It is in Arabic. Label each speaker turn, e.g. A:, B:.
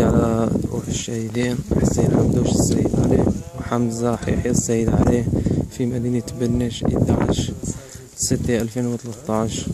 A: تعزي على روح الشهيدين حسين عبدوش السيد علي وحمزة يحيى السيد علي في مدينة بنش 11 6 2013